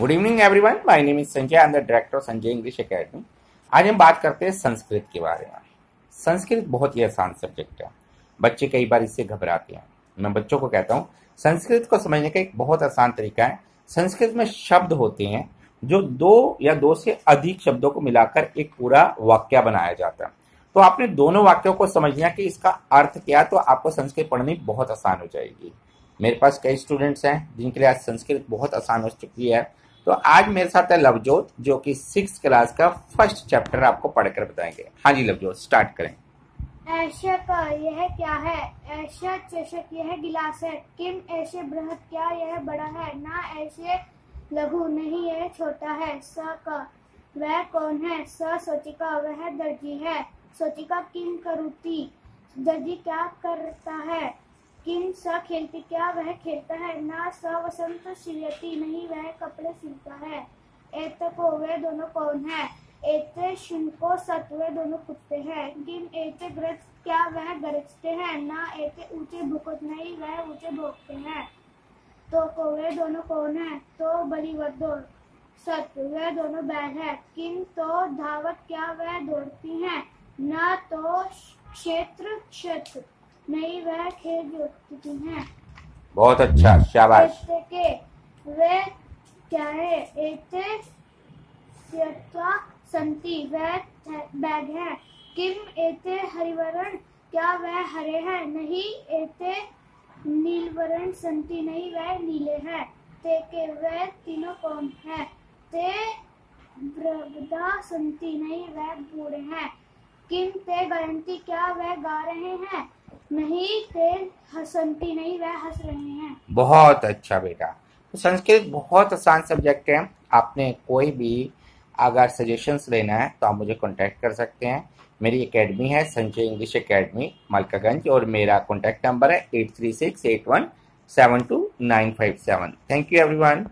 Good evening everyone my name is Sanjay I am the director Sanjay English academy आज हम बात करते हैं संस्कृत के बारे में। संस्कृत बहुत ही आसान सब्जेक्ट है। बच्चे कई बार इससे घबराते हैं। मैं बच्चों को कहता हूँ, संस्कृत को समझने का एक बहुत आसान तरीका है। संस्कृत में शब्द होते हैं जो दो या दो से अधिक शब्दों को मिलाकर एक पूरा वाक्य बनाया जाता है। तो आपने दोनों वाक्यों को समझना कि इसका अर्थ क्या तो आपको संस्कृत पढ़नी बहुत आसान हो जाएगी। मेरे पास कई स्टूडेंट्स हैं, जिनके लिए आज संस्कृत बहुत आसान हो चुकी है। तो आज मेरे साथ है लवजोत, जो कि सिक्स क्लास का फ़र्स्ट चैप्टर आपको पढ़कर बताएँगे। हाँ जी, लवजोत स्टार्ट करें। ऐशा का यह क्या है? ऐशा चषक, यह गिलास है। किम ऐसे बृहद क्या यह बड़ा है? ना ऐसे लघु नहीं, यह छोटा है। स का वह कौन है? स सोचिका, वह दर्जी है। सोचिका, किम करुती दर्जी क्या करता है? किम स खेलती, क्या वह खेलता है? ना स वसंत सिलती, नहीं वह कपड़े सिलता है। एत को वे दोनों कौन है? एते शिनको वे दोनों कुत्ते हैं। किम एते ग्रज क्या वह गरजते हैं? ना एते ऊँचे भुकत, नहीं वह ऊँचे भोगते हैं। तो को वे दोनों कौन है? तो बलिवदो सत, वे दोनों बैल है। किम तो धावत, क्या वह दौड़ती हैं? न तो क्षेत्र क्षेत्र। नहीं वह खेल जोतती हैं। बहुत अच्छा शाबाश। के वे क्या है? एते संति वह बैग है। किम एते हरिवरण? क्या वह हरे है? नहीं एते नीलवरण संति नहीं वह नीले है। ते के वह तीनों कौन है? ते ब्रगदा संति नहीं वह बूढ़े हैं। किम ते गायंती क्या वह गा रहे हैं? नहीं ते हसंती नहीं, वह हंस रहे हैं। बहुत अच्छा बेटा। तो संस्कृत बहुत आसान सब्जेक्ट है। आपने कोई भी अगर सजेशंस लेना है तो आप मुझे कांटेक्ट कर सकते हैं। मेरी एकेडमी है, संजय इंग्लिश एकेडमी मलकागंज, और मेरा कॉन्टैक्ट नंबर है eight three six eight one seven two nine five seven thank you everyone